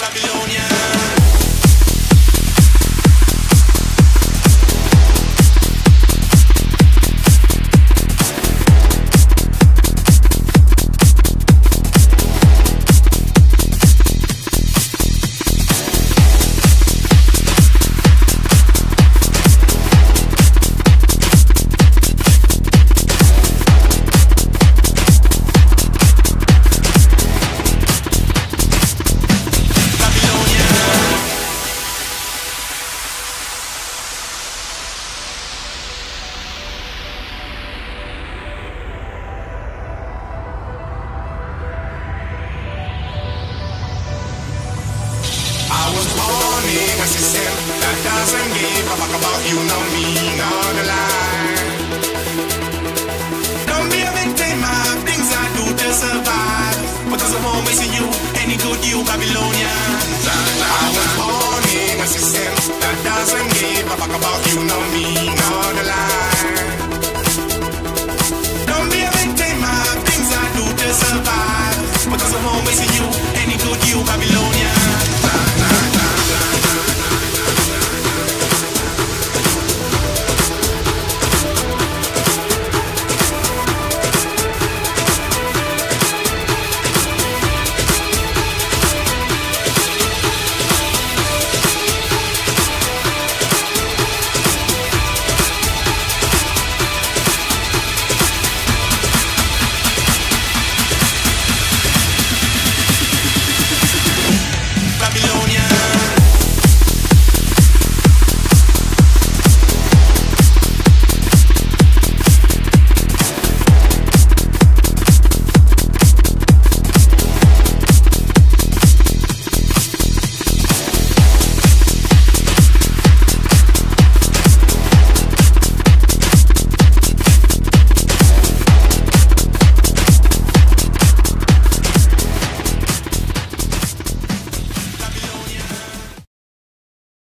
a Babylonians. I was born in a system that doesn't give a fuck about you, no me.